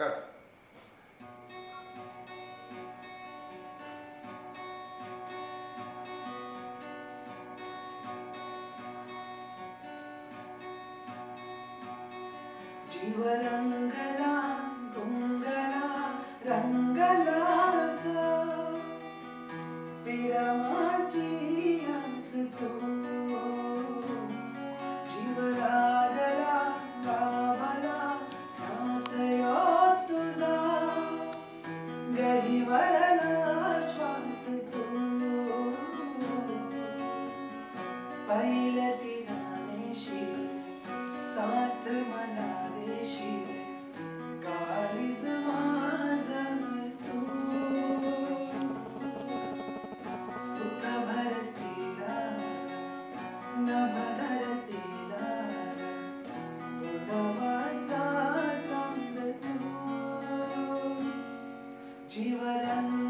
Start. वदन्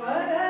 Mara.